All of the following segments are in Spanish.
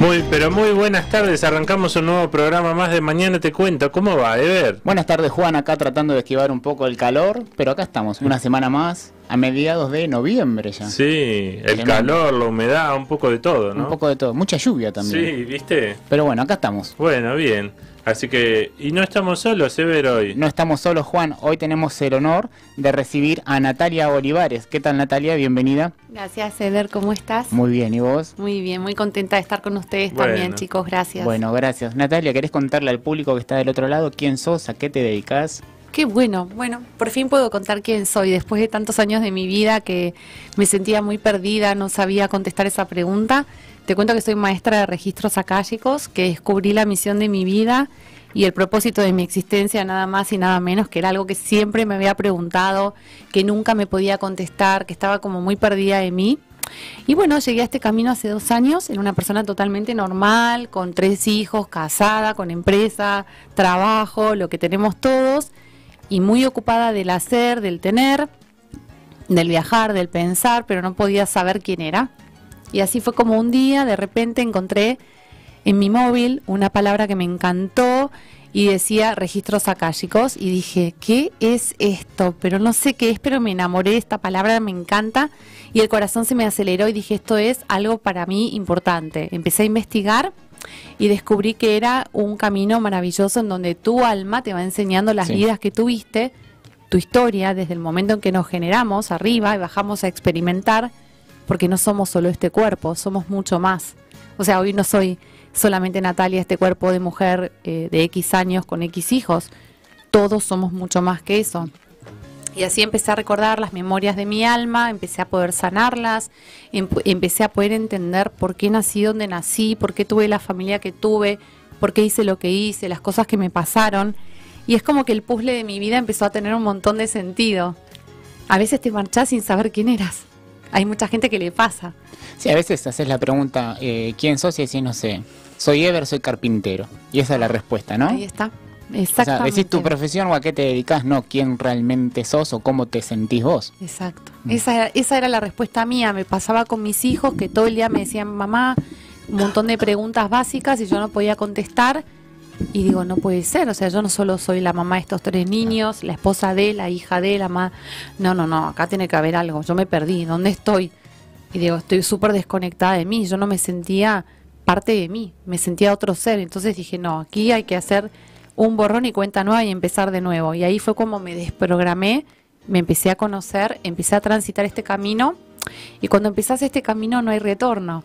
Muy, pero muy buenas tardes. Arrancamos un nuevo programa más de Mañana Te Cuento. ¿Cómo va, Ever? Buenas tardes, Juan. Acá tratando de esquivar un poco el calor, pero acá estamos, una semana más, a mediados de noviembre ya. Sí, el Tremendo. calor, la humedad, un poco de todo, ¿no? Un poco de todo, mucha lluvia también. Sí, ¿viste? Pero bueno, acá estamos. Bueno, bien. Así que, y no estamos solos, Ever, hoy. No estamos solos, Juan. Hoy tenemos el honor de recibir a Natalia Olivares. ¿Qué tal, Natalia? Bienvenida. Gracias, Eder, ¿cómo estás? Muy bien, ¿y vos? Muy bien, muy contenta de estar con ustedes Bueno. también, chicos, gracias. Bueno, gracias. Natalia, ¿querés contarle al público que está del otro lado quién sos, a qué te dedicas? Qué bueno, bueno, por fin puedo contar quién soy después de tantos años de mi vida que me sentía muy perdida, no sabía contestar esa pregunta. Te cuento que soy maestra de registros akáshicos, que descubrí la misión de mi vida y el propósito de mi existencia nada más y nada menos, que era algo que siempre me había preguntado, que nunca me podía contestar, que estaba como muy perdida de mí. Y bueno, llegué a este camino hace dos años, en una persona totalmente normal, con tres hijos, casada, con empresa, trabajo, lo que tenemos todos, y muy ocupada del hacer, del tener, del viajar, del pensar, pero no podía saber quién era. Y así fue como un día, de repente encontré en mi móvil una palabra que me encantó y decía registros akáshicos y dije, ¿qué es esto? Pero no sé qué es, pero me enamoré de esta palabra, me encanta y el corazón se me aceleró y dije, esto es algo para mí importante. Empecé a investigar y descubrí que era un camino maravilloso en donde tu alma te va enseñando las Sí. vidas que tuviste, tu historia, desde el momento en que nos generamos arriba y bajamos a experimentar, porque no somos solo este cuerpo, somos mucho más. O sea, hoy no soy solamente Natalia, este cuerpo de mujer eh, de X años con X hijos, todos somos mucho más que eso. Y así empecé a recordar las memorias de mi alma, empecé a poder sanarlas, em- empecé a poder entender por qué nací donde nací, por qué tuve la familia que tuve, por qué hice lo que hice, las cosas que me pasaron. Y es como que el puzzle de mi vida empezó a tener un montón de sentido. A veces te marchás sin saber quién eras. Hay mucha gente que le pasa. Sí, a veces haces la pregunta, eh, ¿quién sos? Y decís, no sé, soy Ever, soy carpintero. Y esa es la respuesta, ¿no? Ahí está. O sea, Exactamente. decís tu profesión o a qué te dedicas, no quién realmente sos o cómo te sentís vos. Exacto. Mm. Esa era, esa era la respuesta mía. Me pasaba con mis hijos que todo el día me decían, mamá, un montón de preguntas básicas y yo no podía contestar. Y digo, no puede ser. O sea, yo no solo soy la mamá de estos tres niños, la esposa de, la hija de, la mamá. No, no, no, acá tiene que haber algo. Yo me perdí. ¿Dónde estoy? Y digo, estoy súper desconectada de mí. Yo no me sentía parte de mí. Me sentía otro ser. Entonces dije, no, aquí hay que hacer un borrón y cuenta nueva y empezar de nuevo. Y ahí fue como me desprogramé, me empecé a conocer, empecé a transitar este camino. Y cuando empezás este camino no hay retorno.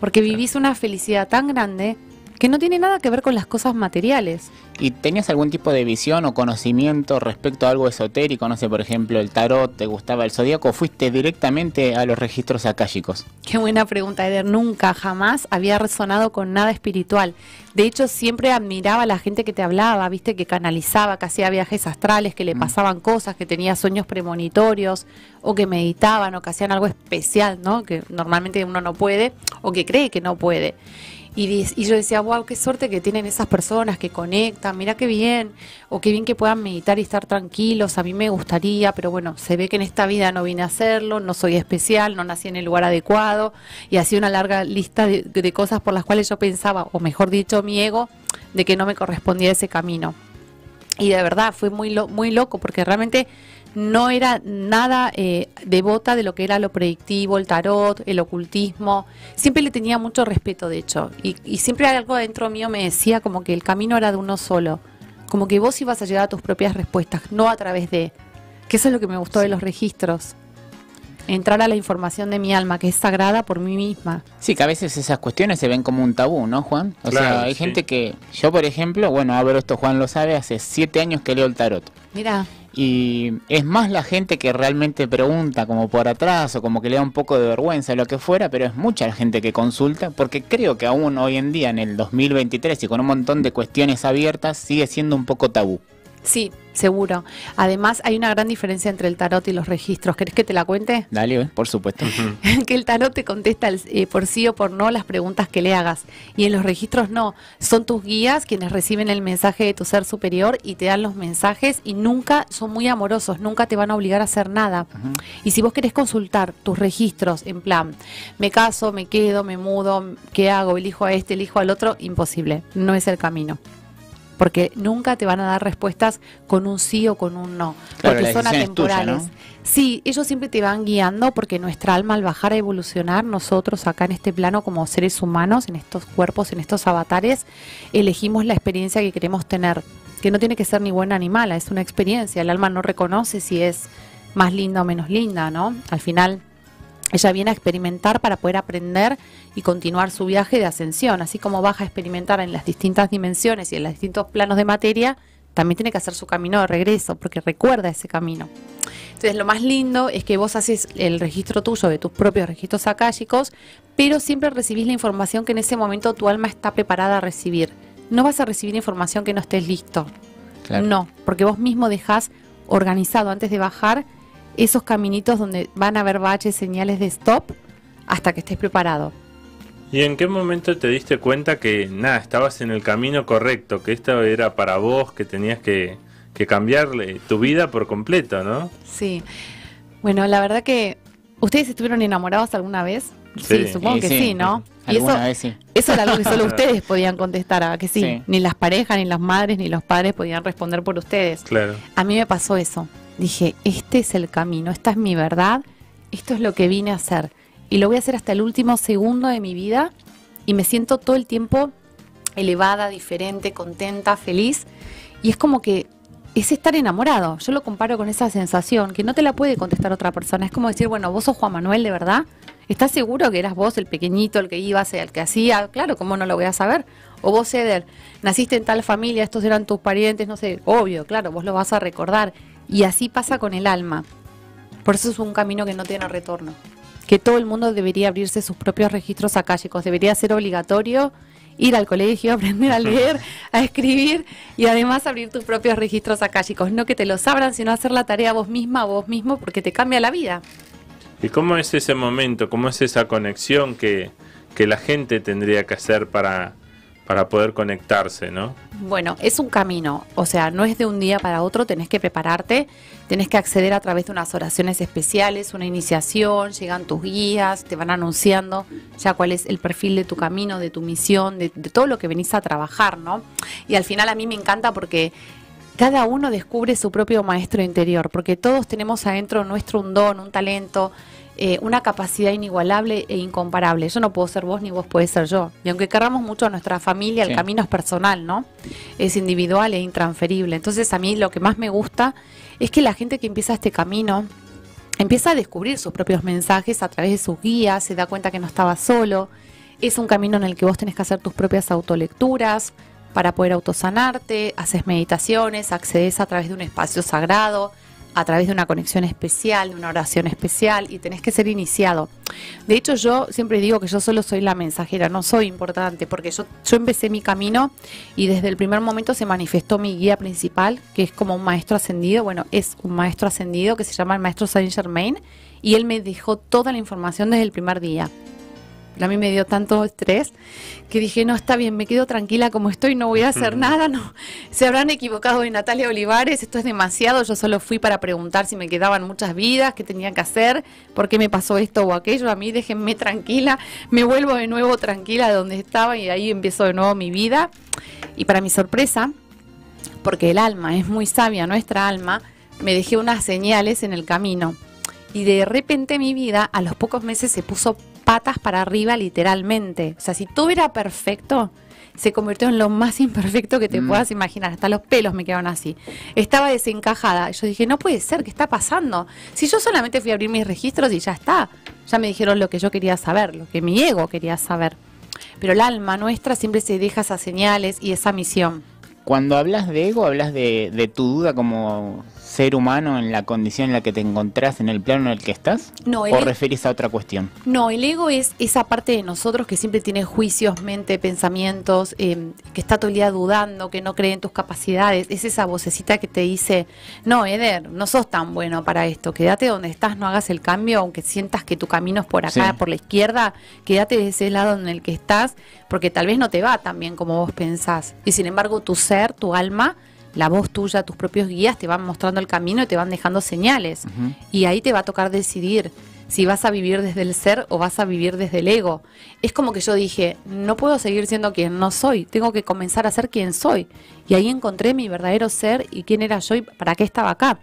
Porque vivís una felicidad tan grande que no tiene nada que ver con las cosas materiales. ¿Y tenías algún tipo de visión o conocimiento respecto a algo esotérico? No sé, por ejemplo, el tarot, ¿te gustaba el zodíaco? ¿O fuiste directamente a los registros akáshicos? Qué buena pregunta, Eder. Nunca, jamás había resonado con nada espiritual. De hecho, siempre admiraba a la gente que te hablaba, viste, que canalizaba, que hacía viajes astrales, que le pasaban cosas, que tenía sueños premonitorios, o que meditaban, o que hacían algo especial, ¿no? Que normalmente uno no puede, o que cree que no puede. Y, yo decía, wow, qué suerte que tienen esas personas que conectan, mira qué bien, o qué bien que puedan meditar y estar tranquilos, a mí me gustaría, pero bueno, se ve que en esta vida no vine a hacerlo, no soy especial, no nací en el lugar adecuado, y así una larga lista de, de cosas por las cuales yo pensaba, o mejor dicho, mi ego, de que no me correspondía ese camino. Y de verdad fue muy, lo- muy loco, porque realmente no era nada eh, devota de lo que era lo predictivo, el tarot, el ocultismo. Siempre le tenía mucho respeto, de hecho. Y, y siempre algo adentro mío me decía como que el camino era de uno solo. Como que vos ibas a llegar a tus propias respuestas, no a través de... Que eso es lo que me gustó de los registros. Entrar a la información de mi alma, que es sagrada por mí misma. Sí, que a veces esas cuestiones se ven como un tabú, ¿no, Juan? O Claro, sea, hay sí. gente que, yo por ejemplo, bueno, a ver, esto Juan lo sabe, hace siete años que leo el tarot. Mira, Y es más la gente que realmente pregunta como por atrás o como que le da un poco de vergüenza, lo que fuera, pero es mucha la gente que consulta, porque creo que aún hoy en día, en el 2023 y con un montón de cuestiones abiertas, sigue siendo un poco tabú. Sí, seguro. Además, hay una gran diferencia entre el tarot y los registros. ¿Querés que te la cuente? Dale, por supuesto. que el tarot te contesta el- eh, por sí o por no las preguntas que le hagas. Y en los registros no. Son tus guías quienes reciben el mensaje de tu ser superior y te dan los mensajes y nunca son muy amorosos, nunca te van a obligar a hacer nada. Y si vos querés consultar tus registros en plan, me caso, me quedo, me mudo, ¿qué hago? Elijo a este, elijo al otro, imposible. No es el camino. Porque nunca te van a dar respuestas con un sí o con un no. Claro, porque son tuya, atemporales. ¿no? Sí, ellos siempre te van guiando porque nuestra alma al bajar a evolucionar, nosotros acá en este plano como seres humanos, en estos cuerpos, en estos avatares, elegimos la experiencia que queremos tener, que no tiene que ser ni buena ni mala, es una experiencia, el alma no reconoce si es más linda o menos linda, ¿no? Al final ella viene a experimentar para poder aprender y continuar su viaje de ascensión, así como baja a experimentar en las distintas dimensiones y en los distintos planos de materia, también tiene que hacer su camino de regreso, porque recuerda ese camino. Entonces, lo más lindo es que vos haces el registro tuyo de tus propios registros akáshicos, pero siempre recibís la información que en ese momento tu alma está preparada a recibir. No vas a recibir información que no estés listo. Claro. No, porque vos mismo dejás organizado antes de bajar esos caminitos donde van a haber baches, señales de stop, hasta que estés preparado. ¿Y en qué momento te diste cuenta que nada, estabas en el camino correcto, que esto era para vos, que tenías que, que cambiarle tu vida por completo, ¿no? Sí. Bueno, la verdad que. ¿Ustedes estuvieron enamorados alguna vez? Sí. supongo Y que sí, sí, ¿no? Y eso, Alguna vez sí. eso era algo que solo ustedes podían contestar, ¿a que sí? Sí. Ni las parejas, ni las madres, ni los padres podían responder por ustedes. Claro. A mí me pasó eso. Dije, este es el camino, esta es mi verdad, esto es lo que vine a hacer. Y lo voy a hacer hasta el último segundo de mi vida y me siento todo el tiempo elevada, diferente, contenta, feliz. Y es como que es estar enamorado. Yo lo comparo con esa sensación que no te la puede contestar otra persona. Es como decir, bueno, vos sos Juan Manuel de verdad. ¿Estás seguro que eras vos el pequeñito, el que ibas, el que hacía? Claro, ¿cómo no lo voy a saber? O vos, Eder, naciste en tal familia, estos eran tus parientes, no sé, obvio, claro, vos lo vas a recordar. Y así pasa con el alma. Por eso es un camino que no tiene retorno. Que todo el mundo debería abrirse sus propios registros akáshicos. Debería ser obligatorio ir al colegio, aprender a leer, a escribir y además abrir tus propios registros akáshicos. No que te los abran, sino hacer la tarea vos misma vos mismo porque te cambia la vida. ¿Y cómo es ese momento, cómo es esa conexión que, que la gente tendría que hacer para, para poder conectarse, ¿no? Bueno, es un camino, o sea, no es de un día para otro, tenés que prepararte, tenés que acceder a través de unas oraciones especiales, una iniciación, llegan tus guías, te van anunciando ya cuál es el perfil de tu camino, de tu misión, de, de todo lo que venís a trabajar, ¿no? Y al final a mí me encanta porque cada uno descubre su propio maestro interior, porque todos tenemos adentro nuestro un don, un talento, eh, una capacidad inigualable e incomparable. Yo no puedo ser vos ni vos podés ser yo. Y aunque querramos mucho a nuestra familia, el camino es personal, ¿no? Es individual e intransferible. Entonces a mí lo que más me gusta es que la gente que empieza este camino empieza a descubrir sus propios mensajes a través de sus guías, se da cuenta que no estaba solo. Es un camino en el que vos tenés que hacer tus propias autolecturas para poder autosanarte, haces meditaciones, accedes a través de un espacio sagrado, a través de una conexión especial, de una oración especial y tenés que ser iniciado. De hecho, yo siempre digo que yo solo soy la mensajera, no soy importante, porque yo, yo empecé mi camino y desde el primer momento se manifestó mi guía principal, que es como un maestro ascendido, bueno, es un maestro ascendido que se llama el maestro Saint Germain, y él me dejó toda la información desde el primer día. A mí me dio tanto estrés que dije, no, está bien, me quedo tranquila como estoy, no voy a hacer nada, no. Se habrán equivocado de Natalia Olivares, esto es demasiado, yo solo fui para preguntar si me quedaban muchas vidas, qué tenía que hacer, por qué me pasó esto o aquello, a mí déjenme tranquila, me vuelvo de nuevo tranquila de donde estaba y ahí empiezo de nuevo mi vida. Y para mi sorpresa, porque el alma es muy sabia, nuestra alma, me dejé unas señales en el camino. Y de repente mi vida a los pocos meses se puso patas para arriba literalmente. O sea, si todo era perfecto, se convirtió en lo más imperfecto que te Mm. puedas imaginar. Hasta los pelos me quedaron así. Estaba desencajada. Yo dije, no puede ser, ¿qué está pasando? Si yo solamente fui a abrir mis registros y ya está. Ya me dijeron lo que yo quería saber, lo que mi ego quería saber. Pero el alma nuestra siempre se deja esas señales y esa misión. Cuando hablas de ego, hablas de, de tu duda como ser humano en la condición en la que te encontrás, en el plano en el que estás? No, ¿O e- referís a otra cuestión? No, el ego es esa parte de nosotros que siempre tiene juicios, mente, pensamientos, eh, que está todo el día dudando, que no cree en tus capacidades. Es esa vocecita que te dice, no, Eder, no sos tan bueno para esto, quédate donde estás, no hagas el cambio, aunque sientas que tu camino es por acá, Sí. por la izquierda, quédate de ese lado en el que estás, porque tal vez no te va tan bien como vos pensás. Y sin embargo, tu ser, tu alma, la voz tuya, tus propios guías te van mostrando el camino y te van dejando señales. Y ahí te va a tocar decidir si vas a vivir desde el ser o vas a vivir desde el ego. Es como que yo dije, no puedo seguir siendo quien no soy, tengo que comenzar a ser quien soy. Y ahí encontré mi verdadero ser y quién era yo y para qué estaba acá.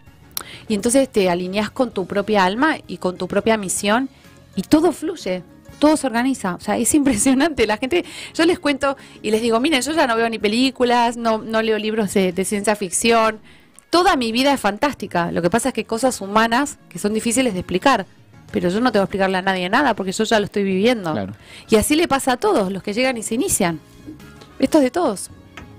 Y entonces te alineas con tu propia alma y con tu propia misión y todo fluye, todo se organiza. O sea, es impresionante. La gente, yo les cuento y les digo, miren, yo ya no veo ni películas, no, no leo libros de, de ciencia ficción. Toda mi vida es fantástica. Lo que pasa es que hay cosas humanas que son difíciles de explicar. Pero yo no tengo que explicarle a nadie nada porque yo ya lo estoy viviendo. Claro. Y así le pasa a todos los que llegan y se inician. Esto es de todos.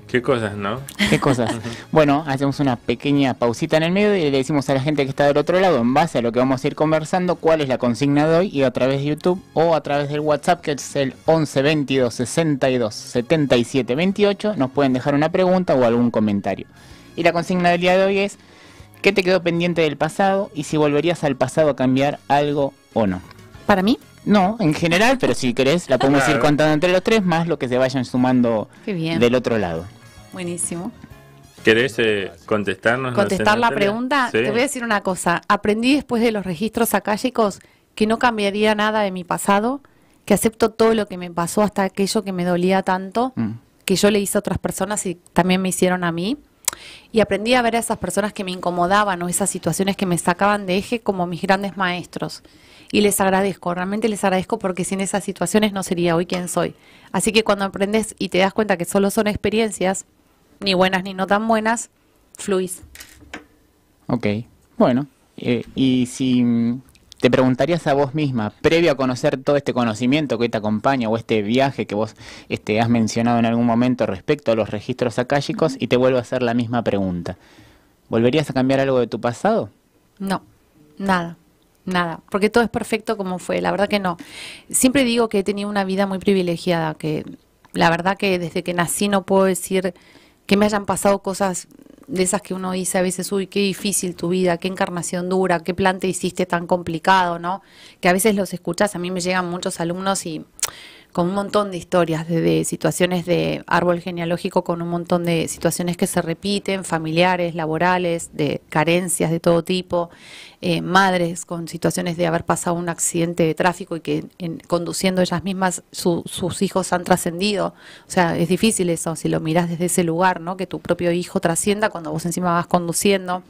Qué cosas, ¿no? ¿Qué cosas? bueno, hacemos una pequeña pausita en el medio y le decimos a la gente que está del otro lado, en base a lo que vamos a ir conversando, cuál es la consigna de hoy y a través de YouTube o a través del WhatsApp, que es el 11 22 62 77 28, nos pueden dejar una pregunta o algún comentario. Y la consigna del día de hoy es, ¿qué te quedó pendiente del pasado y si volverías al pasado a cambiar algo o no? Para mí, No, en general, pero si querés, la podemos ir Claro. contando entre los tres, más lo que se vayan sumando qué bien. del otro lado. Buenísimo. ¿Querés eh, contestarnos? contestar la pregunta, Sí. te voy a decir una cosa. Aprendí después de los registros acálicos que no cambiaría nada de mi pasado, que acepto todo lo que me pasó, hasta aquello que me dolía tanto, Mm. que yo le hice a otras personas y también me hicieron a mí. Y aprendí a ver a esas personas que me incomodaban o esas situaciones que me sacaban de eje como mis grandes maestros. Y les agradezco, realmente les agradezco porque sin esas situaciones no sería hoy quien soy. Así que cuando aprendes y te das cuenta que solo son experiencias, ni buenas ni no tan buenas, fluís. Ok, bueno, eh, y si te preguntarías a vos misma, previo a conocer todo este conocimiento que hoy te acompaña o este viaje que vos este, has mencionado en algún momento respecto a los registros akáshicos, y te vuelvo a hacer la misma pregunta, ¿volverías a cambiar algo de tu pasado? No, nada, nada, porque todo es perfecto como fue, la verdad que no. Siempre digo que he tenido una vida muy privilegiada, que la verdad que desde que nací no puedo decir que me hayan pasado cosas de esas que uno dice a veces, uy, qué difícil tu vida, qué encarnación dura, qué plan te hiciste tan complicado, ¿no? Que a veces los escuchas, a mí me llegan muchos alumnos y con un montón de historias, desde situaciones de árbol genealógico con un montón de situaciones que se repiten, familiares, laborales, de carencias de todo tipo, eh, madres con situaciones de haber pasado un accidente de tráfico y que en- conduciendo ellas mismas su- sus hijos han trascendido. O sea, es difícil eso, si lo miras desde ese lugar, ¿no? Que tu propio hijo trascienda cuando vos encima vas conduciendo.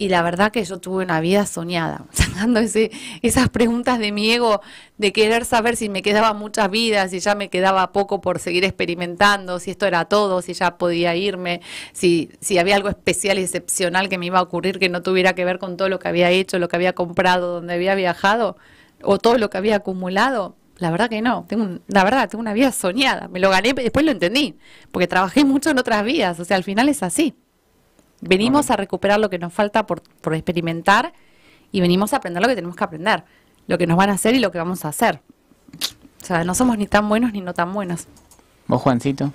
Y la verdad que yo tuve una vida soñada, sacando ese, esas preguntas de mi ego, de querer saber si me quedaban muchas vidas, si ya me quedaba poco por seguir experimentando, si esto era todo, si ya podía irme, si, si había algo especial y excepcional que me iba a ocurrir que no tuviera que ver con todo lo que había hecho, lo que había comprado, donde había viajado, o todo lo que había acumulado. La verdad que no, tengo un- la verdad, tengo una vida soñada, me lo gané, después lo entendí, porque trabajé mucho en otras vidas, o sea, al final es así. Venimos a recuperar lo que nos falta por, por experimentar y venimos a aprender lo que tenemos que aprender, lo que nos van a hacer y lo que vamos a hacer. O sea, no somos ni tan buenos ni no tan buenos. ¿Vos, Juancito?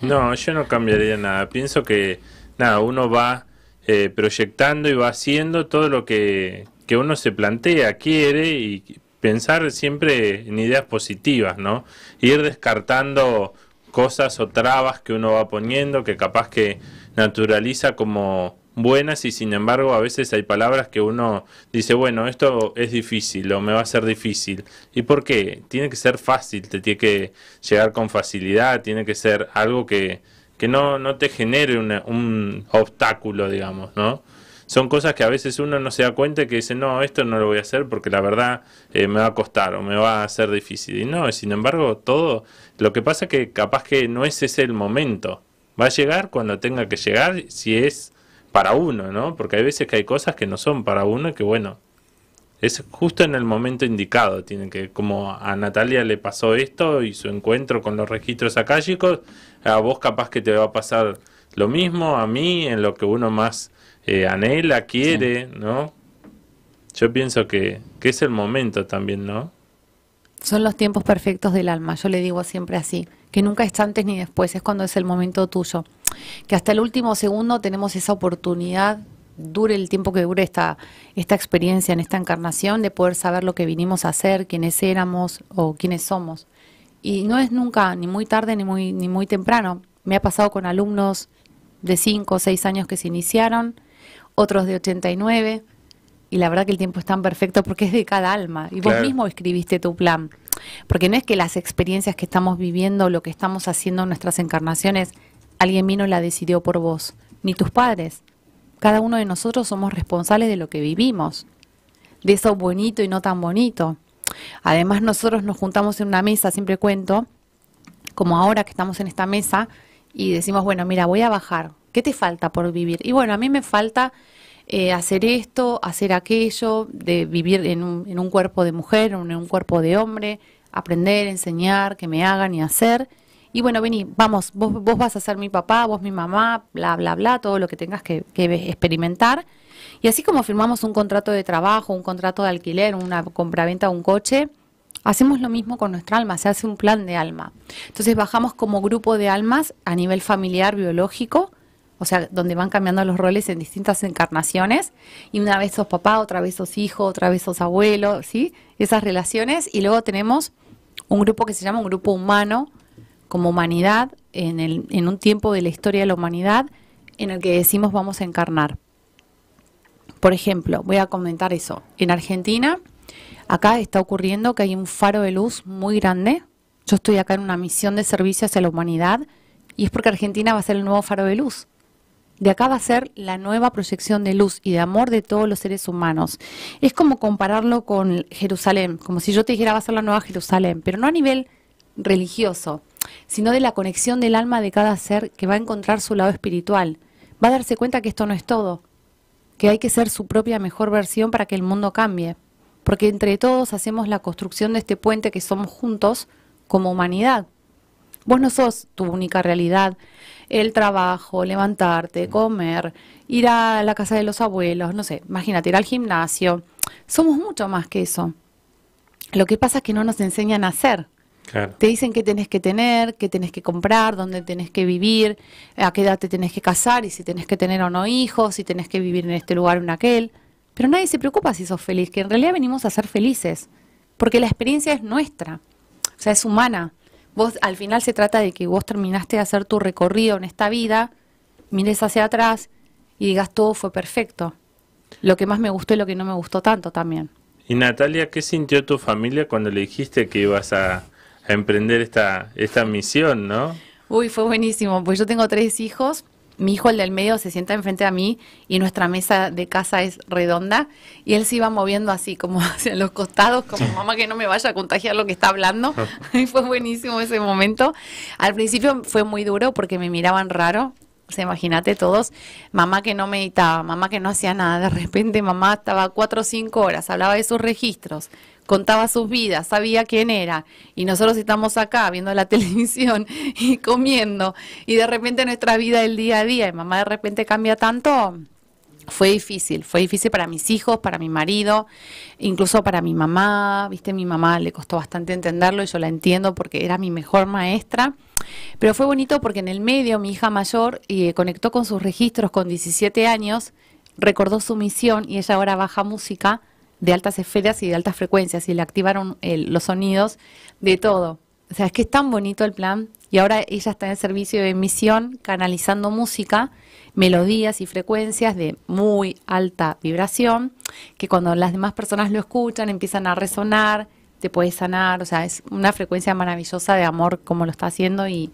No, yo no cambiaría nada. Pienso que, nada, uno va eh, proyectando y va haciendo todo lo que, que uno se plantea, quiere y pensar siempre en ideas positivas, ¿no? Ir descartando cosas o trabas que uno va poniendo que capaz que naturaliza como buenas y sin embargo a veces hay palabras que uno dice, bueno, esto es difícil o me va a ser difícil. ¿Y por qué? Tiene que ser fácil, te tiene que llegar con facilidad, tiene que ser algo que, que no, no te genere una- un obstáculo, digamos, ¿no? Son cosas que a veces uno no se da cuenta y que dice, no, esto no lo voy a hacer porque la verdad eh, me va a costar o me va a ser difícil. Y no, sin embargo, todo, lo que pasa que capaz que no es ese el momento. Va a llegar cuando tenga que llegar, si es para uno, ¿no? Porque hay veces que hay cosas que no son para uno y que bueno, es justo en el momento indicado, tiene que, como a Natalia le pasó esto y su encuentro con los registros akáshicos, a vos capaz que te va a pasar lo mismo, a mí, en lo que uno más eh, anhela, quiere, ¿no? Yo pienso que, que es el momento también, ¿no? Son los tiempos perfectos del alma, yo le digo siempre así, que nunca es antes ni después, es cuando es el momento tuyo. Que hasta el último segundo tenemos esa oportunidad, dure el tiempo que dure esta, esta experiencia en esta encarnación, de poder saber lo que vinimos a hacer, quiénes éramos o quiénes somos. Y no es nunca ni muy tarde ni muy, ni muy temprano. Me ha pasado con alumnos de 5 o 6 años que se iniciaron, otros de 89 y la verdad que el tiempo es tan perfecto porque es de cada alma. Y vos mismo escribiste tu plan. Porque no es que las experiencias que estamos viviendo, lo que estamos haciendo en nuestras encarnaciones, alguien vino y la decidió por vos, ni tus padres. Cada uno de nosotros somos responsables de lo que vivimos, de eso bonito y no tan bonito. Además, nosotros nos juntamos en una mesa, siempre cuento, como ahora que estamos en esta mesa, y decimos, bueno, mira, voy a bajar. ¿Qué te falta por vivir? Y bueno, a mí me falta eh, hacer esto, hacer aquello, de vivir en un, en un cuerpo de mujer, en un cuerpo de hombre, aprender, enseñar, que me hagan y hacer. Y bueno, vení, vamos, vos, vos vas a ser mi papá, vos mi mamá, bla, bla, bla, todo lo que tengas que, que experimentar. Y así como firmamos un contrato de trabajo, un contrato de alquiler, una compraventa de un coche, hacemos lo mismo con nuestra alma, se hace un plan de alma. Entonces bajamos como grupo de almas a nivel familiar, biológico, o sea, donde van cambiando los roles en distintas encarnaciones, y una vez sos papá, otra vez sos hijo, otra vez sos abuelo, ¿sí? Esas relaciones, y luego tenemos un grupo que se llama un grupo humano, como humanidad, en, el, en un tiempo de la historia de la humanidad, en el que decimos vamos a encarnar. Por ejemplo, voy a comentar eso. En Argentina, acá está ocurriendo que hay un faro de luz muy grande. Yo estoy acá en una misión de servicio hacia la humanidad y es porque Argentina va a ser el nuevo faro de luz de acá va a ser la nueva proyección de luz y de amor de todos los seres humanos. Es como compararlo con Jerusalén, como si yo te dijera va a ser la nueva Jerusalén, pero no a nivel religioso, sino de la conexión del alma de cada ser que va a encontrar su lado espiritual. Va a darse cuenta que esto no es todo, que hay que ser su propia mejor versión para que el mundo cambie, porque entre todos hacemos la construcción de este puente que somos juntos como humanidad. Vos no sos tu única realidad, el trabajo, levantarte, comer, ir a la casa de los abuelos, no sé, imagínate, ir al gimnasio. Somos mucho más que eso. Lo que pasa es que no nos enseñan a hacer. Te dicen qué tenés que tener, qué tenés que comprar, dónde tenés que vivir, a qué edad te tenés que casar y si tenés que tener o no hijos, si tenés que vivir en este lugar o en aquel. Pero nadie se preocupa si sos feliz, que en realidad venimos a ser felices, porque la experiencia es nuestra, o sea, es humana. Vos al final se trata de que vos terminaste de hacer tu recorrido en esta vida, mires hacia atrás y digas todo fue perfecto. Lo que más me gustó y lo que no me gustó tanto también. Y Natalia, ¿qué sintió tu familia cuando le dijiste que ibas a, emprender esta, esta misión, no? Uy, fue buenísimo, pues yo tengo tres hijos mi hijo, el del medio, se sienta enfrente a mí y nuestra mesa de casa es redonda y él se iba moviendo así como hacia los costados, como mamá que no me vaya a contagiar lo que está hablando. y fue buenísimo ese momento. Al principio fue muy duro porque me miraban raro. O sea, imagínate todos, mamá que no meditaba, mamá que no hacía nada, de repente mamá estaba cuatro o cinco horas, hablaba de sus registros, contaba sus vidas, sabía quién era, y nosotros estamos acá viendo la televisión y comiendo, y de repente nuestra vida el día a día, y mamá de repente cambia tanto, fue difícil, fue difícil para mis hijos, para mi marido, incluso para mi mamá, viste, mi mamá le costó bastante entenderlo y yo la entiendo porque era mi mejor maestra, pero fue bonito porque en el medio mi hija mayor eh, conectó con sus registros con 17 años, recordó su misión y ella ahora baja música de altas esferas y de altas frecuencias y le activaron los sonidos de todo. O sea, es que es tan bonito el plan y ahora ella está en servicio de emisión canalizando música, melodías y frecuencias de muy alta vibración que cuando las demás personas lo escuchan empiezan a resonar, te puede sanar, o sea, es una frecuencia maravillosa de amor como lo está haciendo y,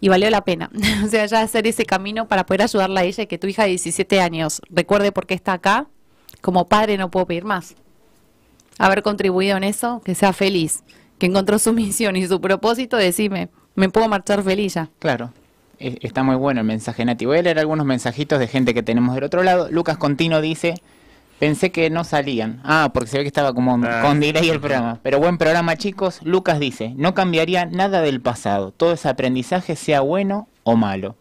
y valió la pena. o sea, ya hacer ese camino para poder ayudarla a ella y que tu hija de 17 años recuerde por qué está acá, como padre no puedo pedir más haber contribuido en eso, que sea feliz, que encontró su misión y su propósito, decime, me puedo marchar feliz ya. Claro. Está muy bueno el mensaje, Nati. Voy a leer algunos mensajitos de gente que tenemos del otro lado. Lucas Contino dice, pensé que no salían. Ah, porque se ve que estaba como ah. con delay el programa. Pero buen programa, chicos. Lucas dice, no cambiaría nada del pasado. Todo ese aprendizaje, sea bueno o malo.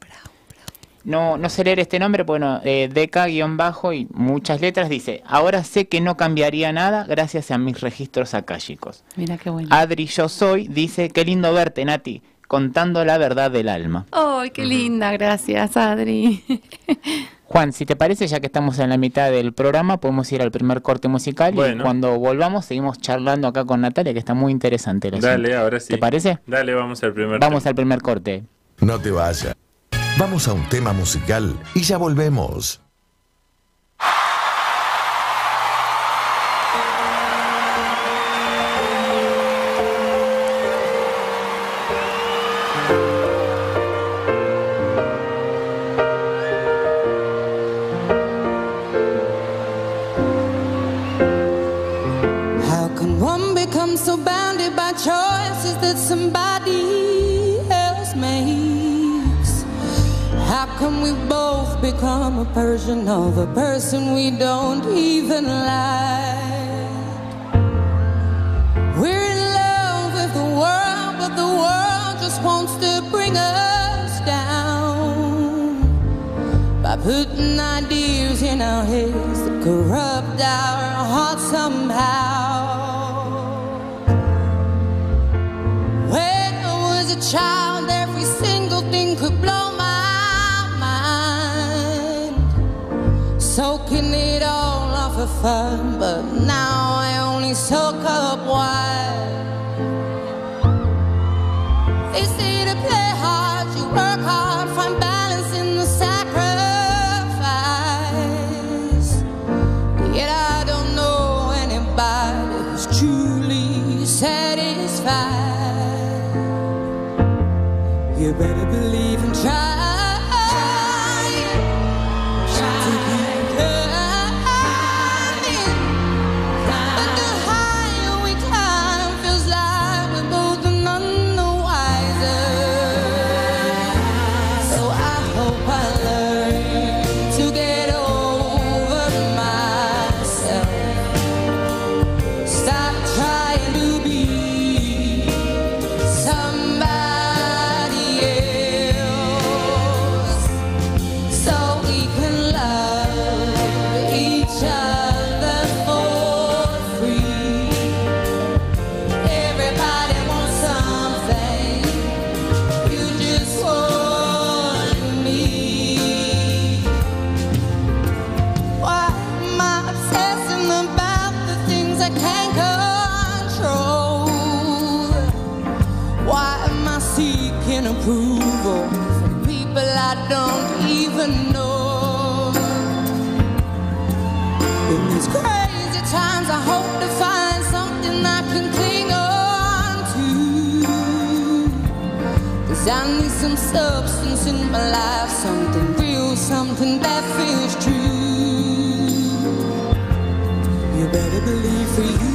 No, no sé leer este nombre, bueno, eh, Deca-bajo y muchas letras, dice, ahora sé que no cambiaría nada gracias a mis registros akáshicos. Mira qué bueno. Adri Yo Soy dice, qué lindo verte, Nati, contando la verdad del alma. ¡Ay, qué linda! Gracias, Adri. Juan, si te parece, ya que estamos en la mitad del programa, podemos ir al primer corte musical y cuando volvamos seguimos charlando acá con Natalia, que está muy interesante. Dale, asunto. ahora sí. ¿Te parece? Dale, vamos al primer Vamos tema. al primer corte. No te vayas. Vamos a un tema musical y ya volvemos. How can one become so bounded by choices that somebody can we both become a version of a person we don't even like? We're in love with the world, but the world just wants to bring us down by putting ideas in our heads that corrupt our hearts somehow. When I was a child, But now I only soak up wine. Some substance in my life, something real, something that feels true. You better believe for you.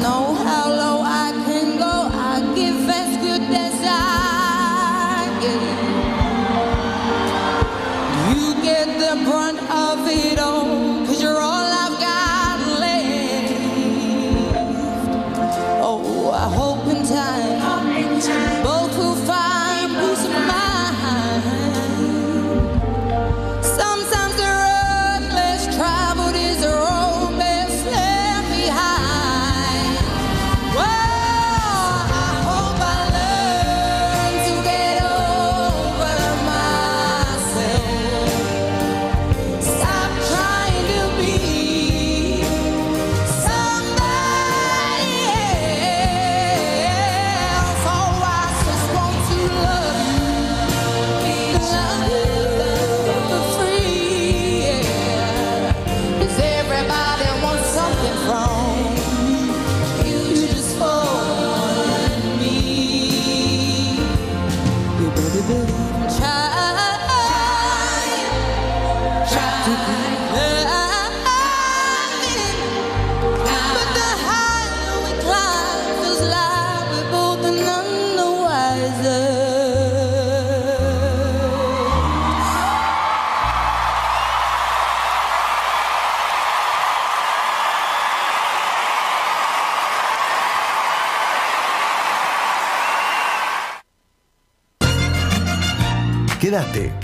Know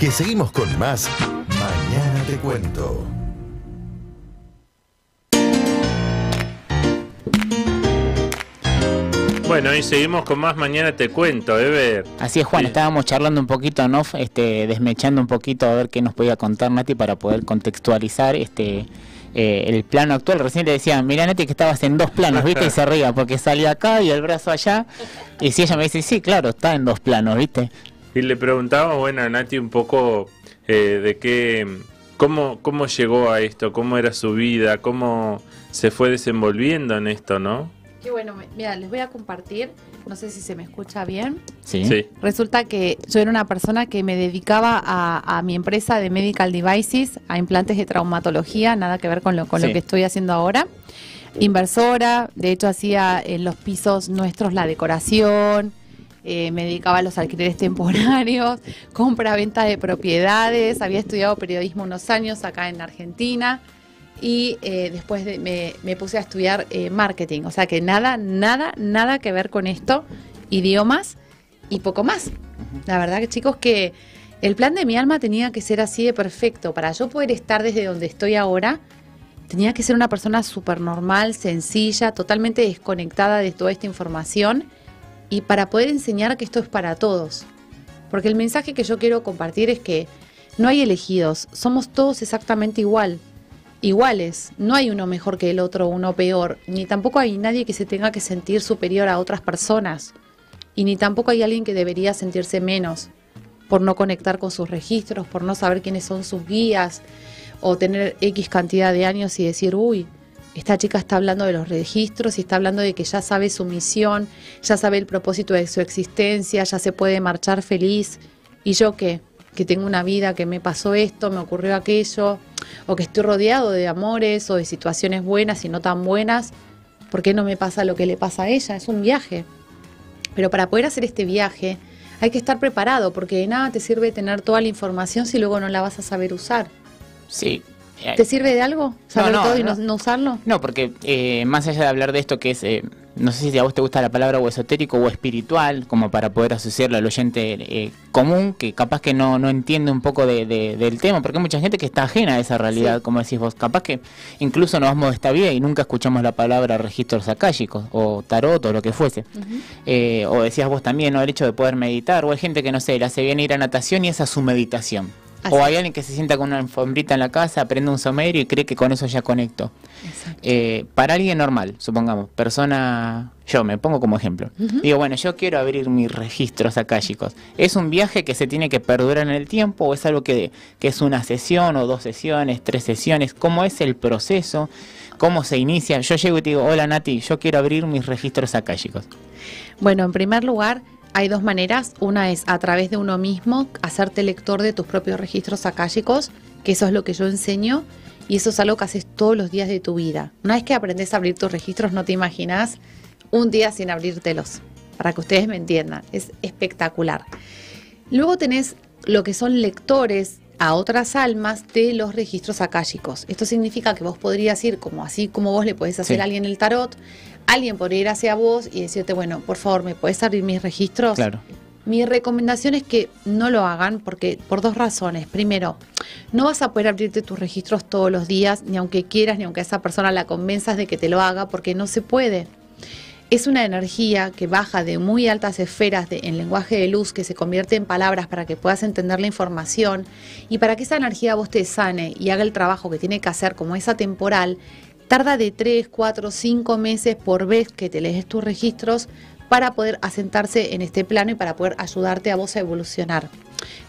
que seguimos con más. Mañana te cuento. Bueno, y seguimos con más Mañana Te Cuento, Ever. Así es, Juan, Sí. estábamos charlando un poquito, ¿no? Este, desmechando un poquito a ver qué nos podía contar Nati para poder contextualizar este eh, el plano actual. Recién le decía, mira Nati que estabas en dos planos, ¿viste? Y se ría porque salía acá y el brazo allá. Y si ella me dice, sí, claro, está en dos planos, ¿viste? Y le preguntaba, bueno, a Nati un poco eh, de qué, cómo, cómo llegó a esto, cómo era su vida, cómo se fue desenvolviendo en esto, ¿no? Qué bueno, mira, les voy a compartir, no sé si se me escucha bien. Sí. Sí. Resulta que yo era una persona que me dedicaba a, a mi empresa de medical devices, a implantes de traumatología, nada que ver con lo, con Sí. lo que estoy haciendo ahora. Inversora, de hecho hacía en los pisos nuestros la decoración, eh, me dedicaba a los alquileres temporarios, compra-venta de propiedades, había estudiado periodismo unos años acá en Argentina y eh, después de- me, me puse a estudiar eh, marketing, o sea que nada, nada, nada que ver con esto, idiomas y poco más. La verdad que chicos que el plan de mi alma tenía que ser así de perfecto. Para yo poder estar desde donde estoy ahora, tenía que ser una persona súper normal, sencilla, totalmente desconectada de toda esta información y para poder enseñar que esto es para todos. Porque el mensaje que yo quiero compartir es que no hay elegidos, somos todos exactamente igual, iguales, no hay uno mejor que el otro, uno peor, ni tampoco hay nadie que se tenga que sentir superior a otras personas y ni tampoco hay alguien que debería sentirse menos por no conectar con sus registros, por no saber quiénes son sus guías o tener X cantidad de años y decir, uy, esta chica está hablando de los registros y está hablando de que ya sabe su misión, ya sabe el propósito de su existencia, ya se puede marchar feliz. ¿Y yo qué? Que tengo una vida, que me pasó esto, me ocurrió aquello, o que estoy rodeado de amores o de situaciones buenas y no tan buenas. ¿Por qué no me pasa lo que le pasa a ella? Es un viaje. Pero para poder hacer este viaje hay que estar preparado, porque de nada te sirve tener toda la información si luego no la vas a saber usar. Sí. Eh, ¿Te sirve de algo saber no, todo y no, usarlo? No, porque eh, más allá de hablar de esto que es, eh, no sé si a vos te gusta la palabra o esotérico o espiritual, como para poder asociarlo al oyente eh, común, que capaz que no, no entiende un poco de, de- del tema, porque hay mucha gente que está ajena a esa realidad, Sí. como decís vos. Capaz que incluso nos vamos de esta vida y nunca escuchamos la palabra registros akáshicos o tarot o lo que fuese. Eh, o decías vos también, ¿no? El hecho de poder meditar, o hay gente que no sé, le hace bien ir a natación y esa es su meditación. Así o hay alguien que se sienta con una alfombrita en la casa, prende un somerio y cree que con eso ya conecto. Eh, para alguien normal, supongamos, persona, yo me pongo como ejemplo. Digo, bueno, yo quiero abrir mis registros akáshicos. ¿Es un viaje que se tiene que perdurar en el tiempo o es algo que, que es una sesión o dos sesiones, tres sesiones? ¿Cómo es el proceso? ¿Cómo se inicia? Yo llego y te digo, hola Nati, yo quiero abrir mis registros akáshicos. Bueno, en primer lugar, hay dos maneras. Una es a través de uno mismo, hacerte lector de tus propios registros akáshicos, que eso es lo que yo enseño, y eso es algo que haces todos los días de tu vida. Una vez que aprendes a abrir tus registros, no te imaginas un día sin abrírtelos, para que ustedes me entiendan. Es espectacular. Luego tenés lo que son lectores a otras almas de los registros akáshicos. Esto significa que vos podrías ir como así como vos le podés hacer Sí. a alguien el tarot, alguien podría ir hacia vos y decirte, bueno, por favor, ¿me puedes abrir mis registros? Claro. Mi recomendación es que no lo hagan porque por dos razones. Primero, no vas a poder abrirte tus registros todos los días, ni aunque quieras, ni aunque a esa persona la convenzas de que te lo haga, porque no se puede. Es una energía que baja de muy altas esferas de- en lenguaje de luz, que se convierte en palabras para que puedas entender la información y para que esa energía vos te sane y haga el trabajo que tiene que hacer como esa temporal, tarda de 3, 4, 5 meses por vez que te lees tus registros para poder asentarse en este plano y para poder ayudarte a vos a evolucionar.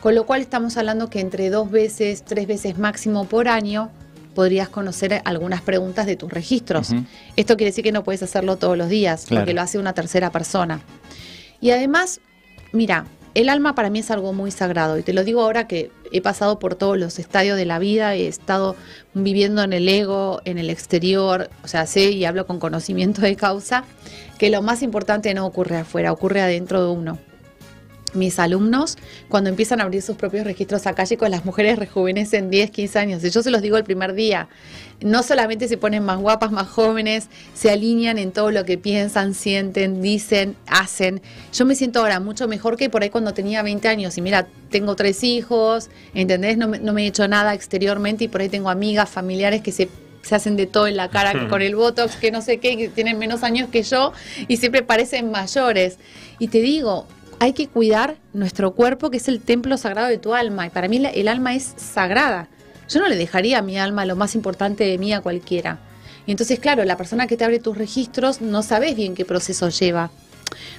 Con lo cual estamos hablando que entre dos veces, tres veces máximo por año podrías conocer algunas preguntas de tus registros. Esto quiere decir que no puedes hacerlo todos los días, Claro. porque lo hace una tercera persona. Y además, mira, el alma para mí es algo muy sagrado, y te lo digo ahora que he pasado por todos los estadios de la vida, he estado viviendo en el ego, en el exterior, o sea, sé y hablo con conocimiento de causa, que lo más importante no ocurre afuera, ocurre adentro de uno. Mis alumnos, cuando empiezan a abrir sus propios registros acálicos, las mujeres rejuvenecen 10, 15 años. Y yo se los digo el primer día. No solamente se ponen más guapas, más jóvenes, se alinean en todo lo que piensan, sienten, dicen, hacen. Yo me siento ahora mucho mejor que por ahí cuando tenía 20 años. Y mira, tengo tres hijos, ¿entendés? No me, no me he hecho nada exteriormente y por ahí tengo amigas, familiares que se se hacen de todo en la cara que con el botox, que no sé qué, que tienen menos años que yo y siempre parecen mayores. Y te digo, hay que cuidar nuestro cuerpo, que es el templo sagrado de tu alma. Y para mí el alma es sagrada. Yo no le dejaría a mi alma lo más importante de mí a cualquiera. Y entonces, claro, la persona que te abre tus registros no sabes bien qué proceso lleva.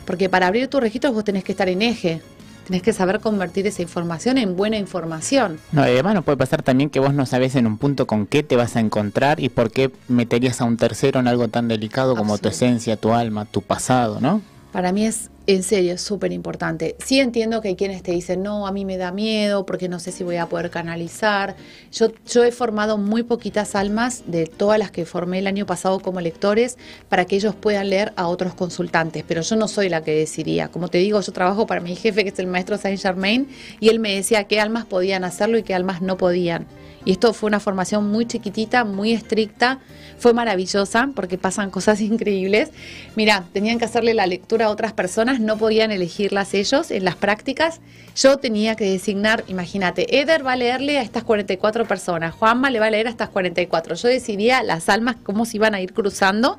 Porque para abrir tus registros vos tenés que estar en eje. Tenés que saber convertir esa información en buena información. No, y además no puede pasar también que vos no sabés en un punto con qué te vas a encontrar y por qué meterías a un tercero en algo tan delicado como tu esencia, tu alma, tu pasado, ¿no? Para mí es, en serio, súper importante. Sí entiendo que hay quienes te dicen, no, a mí me da miedo porque no sé si voy a poder canalizar. Yo, yo he formado muy poquitas almas de todas las que formé el año pasado como lectores para que ellos puedan leer a otros consultantes, pero yo no soy la que decidía. Como te digo, yo trabajo para mi jefe, que es el maestro Saint Germain, y él me decía qué almas podían hacerlo y qué almas no podían. Y esto fue una formación muy chiquitita, muy estricta, fue maravillosa porque pasan cosas increíbles. Mira, tenían que hacerle la lectura a otras personas, no podían elegirlas ellos en las prácticas. Yo tenía que designar, imagínate, Eder va a leerle a estas 44 personas, Juanma le va a leer a estas 44. Yo decidía las almas cómo se iban a ir cruzando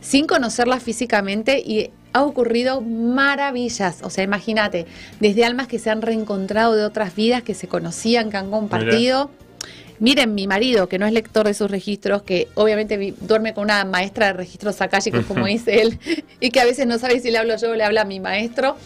sin conocerlas físicamente y ha ocurrido maravillas. O sea, imagínate, desde almas que se han reencontrado de otras vidas, que se conocían, que han compartido. Miren, mi marido, que no es lector de sus registros, que obviamente vi- duerme con una maestra de registros akáshicos, como dice él, y que a veces no sabe si le hablo yo o le habla a mi maestro,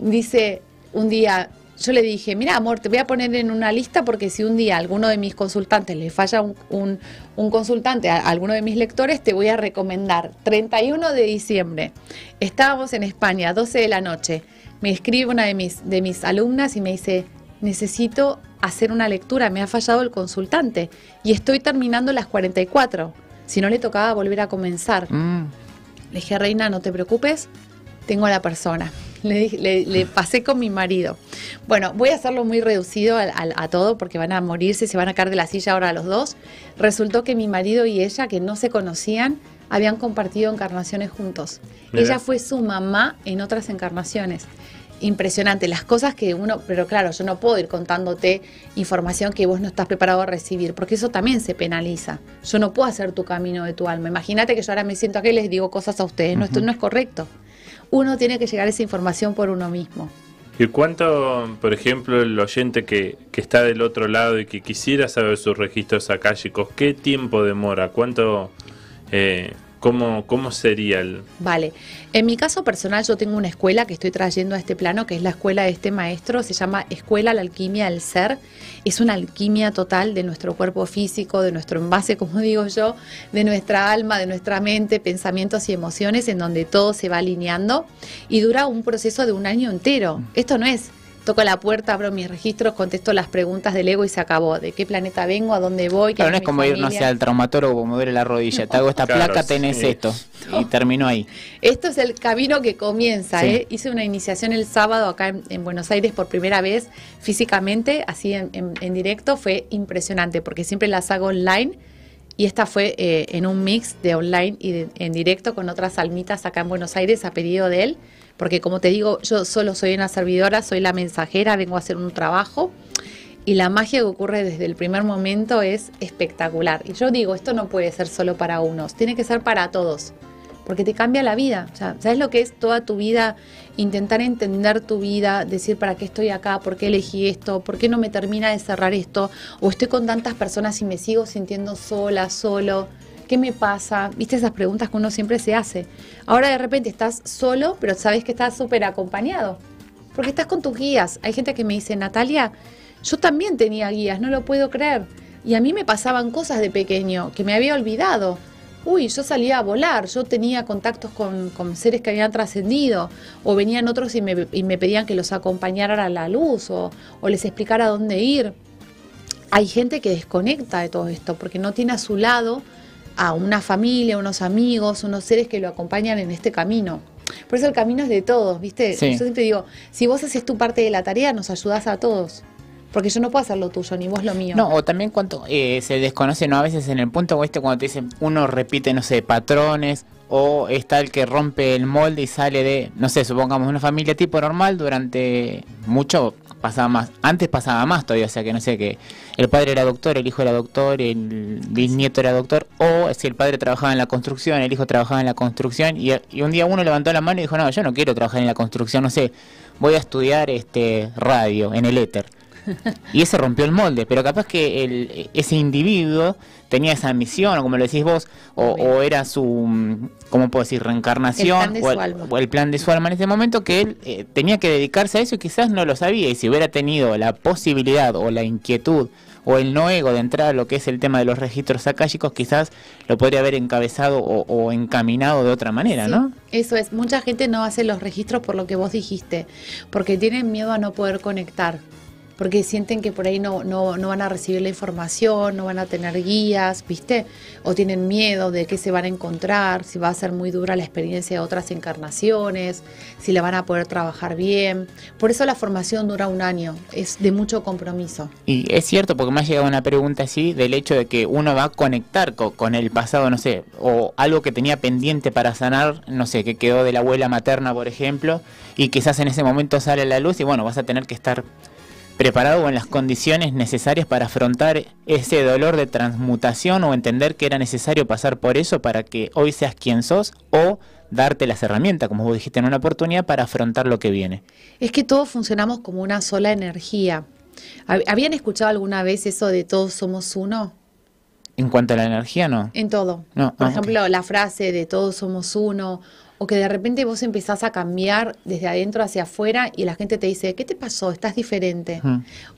dice un día, yo le dije, mira amor, te voy a poner en una lista porque si un día a alguno de mis consultantes le falla un, un- un consultante a alguno de mis lectores, te voy a recomendar 31 de diciembre. Estábamos en España, 12 de la noche. Me escribe una de mis, de mis alumnas y me dice, necesito hacer una lectura, me ha fallado el consultante y estoy terminando las 44. Si no le tocaba volver a comenzar. Mm. Le dije, Reina, no te preocupes, tengo a la persona. Le, le- le pasé con mi marido. Bueno, voy a hacerlo muy reducido al- a, todo porque van a morirse, se van a caer de la silla ahora los dos. Resultó que mi marido y ella, que no se conocían, habían compartido encarnaciones juntos. Mira. Ella fue su mamá en otras encarnaciones. Impresionante, las cosas que uno, pero claro, yo no puedo ir contándote información que vos no estás preparado a recibir, porque eso también se penaliza. Yo no puedo hacer tu camino de tu alma. Imagínate que yo ahora me siento aquí y les digo cosas a ustedes. No, esto no es correcto. Uno tiene que llegar a esa información por uno mismo. ¿Y cuánto, por ejemplo, el oyente que, que está del otro lado y que quisiera saber sus registros akáshicos, qué tiempo demora? ¿Cuánto, eh, cómo, cómo sería el...? Vale. En mi caso personal, yo tengo una escuela que estoy trayendo a este plano, que es la escuela de este maestro, se llama Escuela la Alquimia del Ser. Es una alquimia total de nuestro cuerpo físico, de nuestro envase, como digo yo, de nuestra alma, de nuestra mente, pensamientos y emociones, en donde todo se va alineando y dura un proceso de un año entero. Esto no es. Toco la puerta, abro mis registros, contesto las preguntas del ego y se acabó. ¿De qué planeta vengo? ¿A dónde voy? ¿Quién no es como ir, no familia? sé, al traumatólogo, me duele la rodilla, te hago esta Claro, placa, tenés sí. esto. Y terminó ahí. Esto es el camino que comienza. Sí. ¿eh? Hice una iniciación el sábado acá en, en Buenos Aires por primera vez físicamente, así en, en- en directo. Fue impresionante porque siempre las hago online. Y esta fue eh, en un mix de online y de- en directo con otras almitas acá en Buenos Aires a pedido de él. Porque como te digo, yo solo soy una servidora, soy la mensajera, vengo a hacer un trabajo. Y la magia que ocurre desde el primer momento es espectacular. Y yo digo, esto no puede ser solo para unos, tiene que ser para todos porque te cambia la vida. ¿sabes lo que es toda tu vida? Intentar entender tu vida, decir para qué estoy acá, por qué elegí esto, por qué no me termina de cerrar esto, o estoy con tantas personas y me sigo sintiendo sola, solo. ¿Qué me pasa? ¿Viste esas preguntas que uno siempre se hace? Ahora de repente estás solo, pero sabes que estás súper acompañado. Porque estás con tus guías. Hay gente que me dice, Natalia, yo también tenía guías, no lo puedo creer. Y a mí me pasaban cosas de pequeño que me había olvidado. Uy, yo salía a volar, yo tenía contactos con, con seres que habían trascendido, o venían otros y me, y me pedían que los acompañara a la luz, o, o les explicara dónde ir. Hay gente que desconecta de todo esto porque no tiene a su lado a una familia, unos amigos, unos seres que lo acompañan en este camino. Por eso el camino es de todos, ¿viste? Sí. Yo siempre digo, si vos haces tu parte de la tarea, nos ayudás a todos. Porque yo no puedo hacer lo tuyo, ni vos lo mío. No, o también cuánto eh, se desconoce, ¿no? A veces en el punto este cuando te dicen uno repite, no sé, patrones, o está el que rompe el molde y sale de, no sé, supongamos una familia tipo normal durante mucho pasaba más, antes pasaba más todavía, o sea que no sé, que el padre era doctor, el hijo era doctor, el bisnieto era doctor, o si el padre trabajaba en la construcción, el hijo trabajaba en la construcción, y, un día uno levantó la mano y dijo, no, yo no quiero trabajar en la construcción, no sé, voy a estudiar este radio en el éter. Y ese rompió el molde, pero capaz que el, ese individuo tenía esa misión, o como lo decís vos, o, o era su, ¿cómo puedo decir?, reencarnación, El o, el plan de su alma en ese momento, que él eh, tenía que dedicarse a eso y quizás no lo sabía, y si hubiera tenido la posibilidad o la inquietud o el no ego de entrar a lo que es el tema de los registros akáshicos, quizás lo podría haber encabezado o, o encaminado de otra manera, Sí, ¿no? Eso es, mucha gente no hace los registros por lo que vos dijiste, porque tienen miedo a no poder conectar, porque sienten que por ahí no, no, no van a recibir la información, no van a tener guías, ¿viste? O tienen miedo de qué se van a encontrar, si va a ser muy dura la experiencia de otras encarnaciones, si la van a poder trabajar bien. Por eso la formación dura un año, es de mucho compromiso. Y es cierto, porque me ha llegado una pregunta así del hecho de que uno va a conectar co- con, el pasado, no sé, o algo que tenía pendiente para sanar, no sé, que quedó de la abuela materna, por ejemplo, y quizás en ese momento sale la luz y bueno, vas a tener que estar preparado o en las condiciones necesarias para afrontar ese dolor de transmutación o entender que era necesario pasar por eso para que hoy seas quien sos o darte las herramientas, como vos dijiste en una oportunidad, para afrontar lo que viene. Es que todos funcionamos como una sola energía. ¿Hab- ¿Habían escuchado alguna vez eso de todos somos uno? En cuanto a la energía, no. En todo. No, Por ah, ejemplo, la frase de todos somos uno, o que de repente vos empezás a cambiar desde adentro hacia afuera y la gente te dice, ¿qué te pasó? Estás diferente.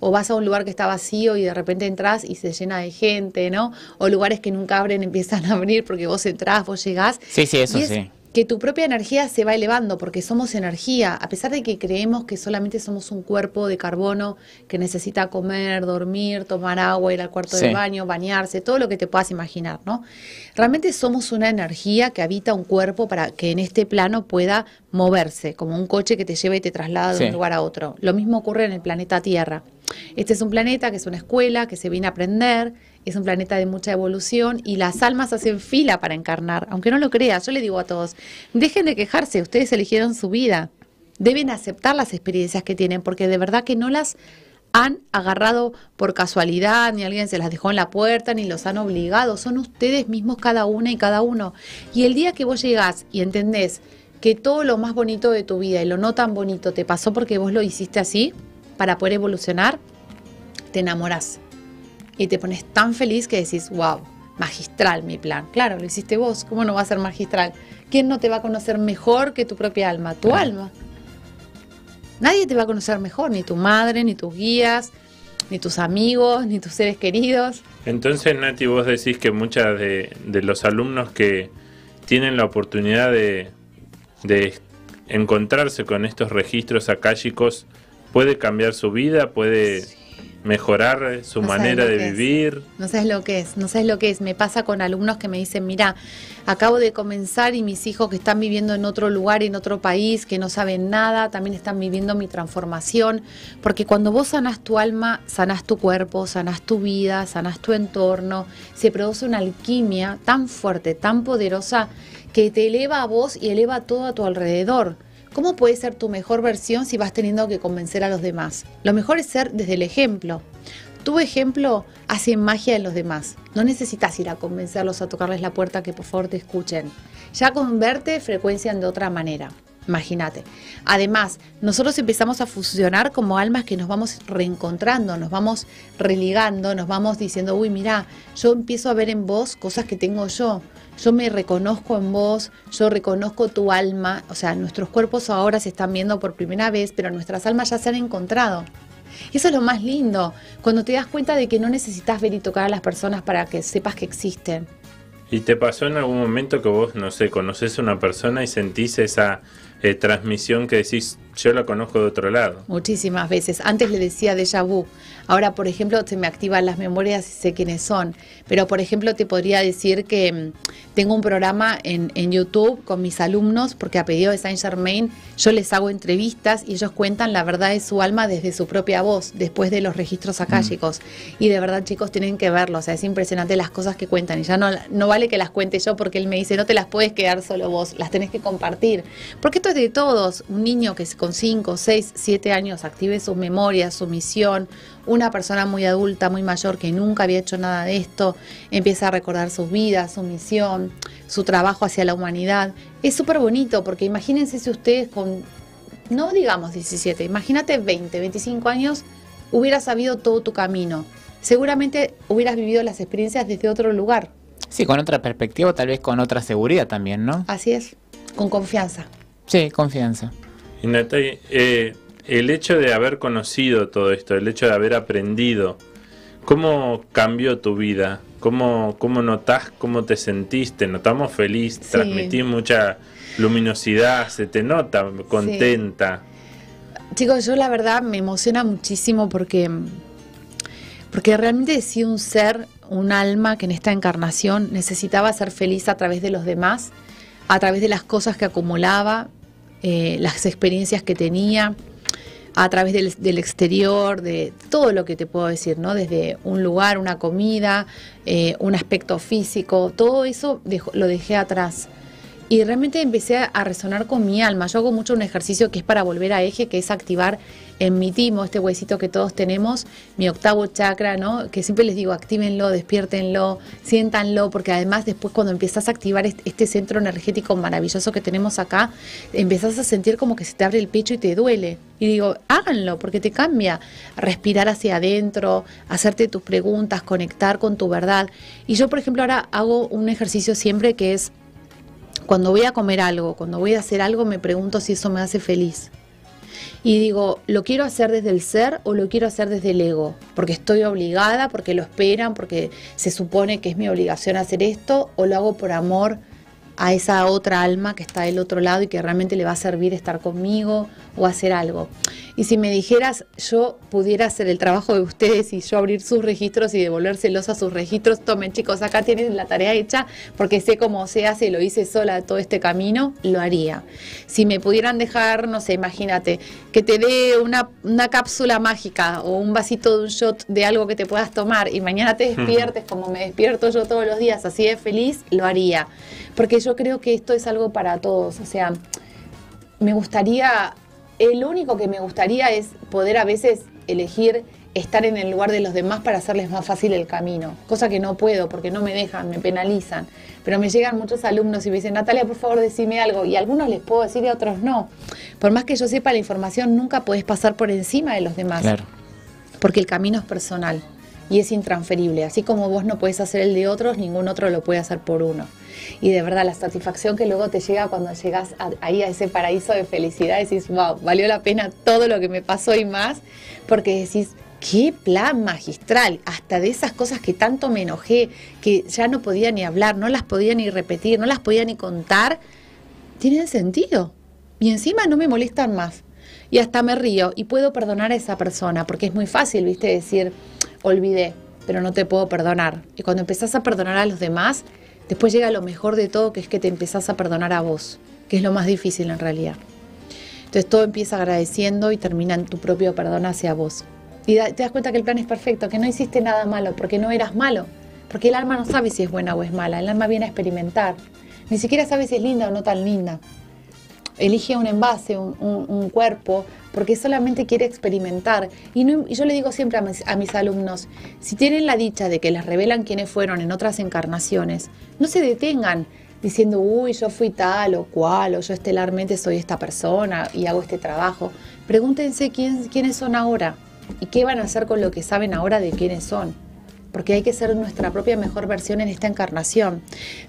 O vas a un lugar que está vacío y de repente entras y se llena de gente, ¿no? O lugares que nunca abren empiezan a abrir porque vos entrás, vos llegás. Sí, sí, eso es sí. Que tu propia energía se va elevando porque somos energía, a pesar de que creemos que solamente somos un cuerpo de carbono que necesita comer, dormir, tomar agua, ir al cuarto Sí. del baño, bañarse, todo lo que te puedas imaginar, ¿no? Realmente somos una energía que habita un cuerpo para que en este plano pueda moverse, como un coche que te lleva y te traslada de Sí. un lugar a otro. Lo mismo ocurre en el planeta Tierra. Este es un planeta que es una escuela, que se viene a aprender, es un planeta de mucha evolución y las almas hacen fila para encarnar. Aunque no lo creas, yo le digo a todos, dejen de quejarse, ustedes eligieron su vida. Deben aceptar las experiencias que tienen porque de verdad que no las han agarrado por casualidad, ni alguien se las dejó en la puerta, ni los han obligado. Son ustedes mismos cada una y cada uno. Y el día que vos llegás y entendés que todo lo más bonito de tu vida y lo no tan bonito te pasó porque vos lo hiciste así, para poder evolucionar, te enamorás. Y te pones tan feliz que decís, wow, magistral mi plan. Claro, lo hiciste vos, ¿cómo no va a ser magistral? ¿Quién no te va a conocer mejor que tu propia alma? Tu alma. Nadie te va a conocer mejor, ni tu madre, ni tus guías, ni tus amigos, ni tus seres queridos. Entonces, Nati, vos decís que muchas de, de los alumnos que tienen la oportunidad de, de encontrarse con estos registros akáshicos puede cambiar su vida, puede mejorar eh, su No manera de es. vivir. No sabes lo que es, no sabes lo que es. Me pasa con alumnos que me dicen, mira, acabo de comenzar y mis hijos que están viviendo en otro lugar, en otro país, que no saben nada, también están viviendo mi transformación. Porque cuando vos sanás tu alma, sanás tu cuerpo, sanás tu vida, sanás tu entorno, se produce una alquimia tan fuerte, tan poderosa, que te eleva a vos y eleva todo a tu alrededor. ¿Cómo puedes ser tu mejor versión si vas teniendo que convencer a los demás? Lo mejor es ser desde el ejemplo. Tu ejemplo hace magia en los demás. No necesitas ir a convencerlos a tocarles la puerta que por favor te escuchen. Ya converte frecuencian de otra manera. Imagínate. Además, nosotros empezamos a fusionar como almas que nos vamos reencontrando, nos vamos religando, nos vamos diciendo, uy, mira, yo empiezo a ver en vos cosas que tengo yo. Yo me reconozco en vos, yo reconozco tu alma. O sea, nuestros cuerpos ahora se están viendo por primera vez, pero nuestras almas ya se han encontrado. Y eso es lo más lindo, cuando te das cuenta de que no necesitas ver y tocar a las personas para que sepas que existen. ¿Y te pasó en algún momento que vos, no sé, conoces a una persona y sentís esa eh, transmisión que decís, yo la conozco de otro lado. Muchísimas veces. Antes le decía déjà vu. Ahora, por ejemplo, se me activan las memorias y sé quiénes son. Pero, por ejemplo, te podría decir que mm, tengo un programa en, en YouTube con mis alumnos, porque a pedido de Saint Germain yo les hago entrevistas y ellos cuentan la verdad de su alma desde su propia voz, después de los registros acálicos. Y de verdad, chicos, tienen que verlo. O sea, es impresionante las cosas que cuentan. Y ya no, no vale que las cuente yo porque él me dice, no te las puedes quedar solo vos, las tenés que compartir. Porque esto es de todos. Un niño que con 5, 6, 7 años active sus memorias, su misión, una persona muy adulta, muy mayor, que nunca había hecho nada de esto, empieza a recordar sus vidas, su misión, su trabajo hacia la humanidad. Es súper bonito porque imagínense si ustedes con, no digamos 17, imagínate 20, 25 años, hubieras sabido todo tu camino. Seguramente hubieras vivido las experiencias desde otro lugar. Sí, con otra perspectiva, tal vez con otra seguridad también, ¿no? Así es, con confianza. Sí, confianza. Y Natalia, eh, el hecho de haber conocido todo esto, el hecho de haber aprendido, ¿cómo cambió tu vida? ¿Cómo, cómo notás, cómo te sentiste? Notamos feliz, Sí. transmitís mucha luminosidad, se te nota contenta. Chicos, yo la verdad me emociona muchísimo porque, porque realmente he sido un ser, un alma que en esta encarnación necesitaba ser feliz a través de los demás, a través de las cosas que acumulaba, eh, las experiencias que tenía, a través del, del exterior, de todo lo que te puedo decir, ¿no? Desde un lugar, una comida, eh, un aspecto físico, todo eso lo dejé atrás. Y realmente empecé a- resonar con mi alma. Yo hago mucho un ejercicio que es para volver a eje, que es activar en mi timo, este huesito que todos tenemos, mi octavo chakra, ¿no? Que siempre les digo, actívenlo, despiértenlo, siéntanlo, porque además después cuando empiezas a activar est- este centro energético maravilloso que tenemos acá, empezás a sentir como que se te abre el pecho y te duele. Y digo, háganlo, porque te cambia. Respirar hacia adentro, hacerte tus preguntas, conectar con tu verdad. Y yo, por ejemplo, ahora hago un ejercicio siempre que es cuando voy a comer algo, cuando voy a hacer algo, me pregunto si eso me hace feliz. Y digo, ¿lo quiero hacer desde el ser o lo quiero hacer desde el ego? Porque estoy obligada, porque lo esperan, porque se supone que es mi obligación hacer esto, o lo hago por amor a esa otra alma que está del otro lado y que realmente le va a servir estar conmigo o hacer algo. Y si me dijeras, yo pudiera hacer el trabajo de ustedes y yo abrir sus registros y devolvérselos a sus registros, tomen chicos, acá tienen la tarea hecha porque sé cómo se hace y lo hice sola todo este camino, lo haría. Si me pudieran dejar, no sé, imagínate, que te dé una, una cápsula mágica o un vasito de un shot de algo que te puedas tomar y mañana te despiertes como me despierto yo todos los días, así de feliz, lo haría. Porque yo creo que esto es algo para todos. O sea, me gustaría, el único que me gustaría es poder a veces elegir estar en el lugar de los demás para hacerles más fácil el camino, cosa que no puedo porque no me dejan, me penalizan. Pero me llegan muchos alumnos y me dicen, Natalia, por favor, decime algo. Y a algunos les puedo decir y a otros no. Por más que yo sepa la información, nunca puedes pasar por encima de los demás Claro. porque el camino es personal y es intransferible. Así como vos no puedes hacer el de otros, ningún otro lo puede hacer por uno. Y de verdad, la satisfacción que luego te llega cuando llegas a- ahí a ese paraíso de felicidad, decís, wow, valió la pena todo lo que me pasó y más, porque decís, qué plan magistral, hasta de esas cosas que tanto me enojé, que ya no podía ni hablar, no las podía ni repetir, no las podía ni contar, tienen sentido. Y encima no me molestan más. Y hasta me río y puedo perdonar a esa persona, porque es muy fácil, viste, decir, olvidé, pero no te puedo perdonar. Y cuando empezás a perdonar a los demás, después llega lo mejor de todo, que es que te empezás a perdonar a vos, que es lo más difícil en realidad. Entonces todo empieza agradeciendo y termina en tu propio perdón hacia vos. Y te das cuenta que el plan es perfecto, que no hiciste nada malo, porque no eras malo. Porque el alma no sabe si es buena o es mala, el alma viene a experimentar. Ni siquiera sabe si es linda o no tan linda elige un envase, un, cuerpo, porque solamente quiere experimentar. Y, yo le digo siempre a mis, alumnos, si tienen la dicha de que les revelan quiénes fueron en otras encarnaciones, no se detengan diciendo, uy, yo fui tal o cual, o yo estelarmente soy esta persona y hago este trabajo. Pregúntense quién- quiénes son ahora y qué van a hacer con lo que saben ahora de quiénes son porque hay que ser nuestra propia mejor versión en esta encarnación.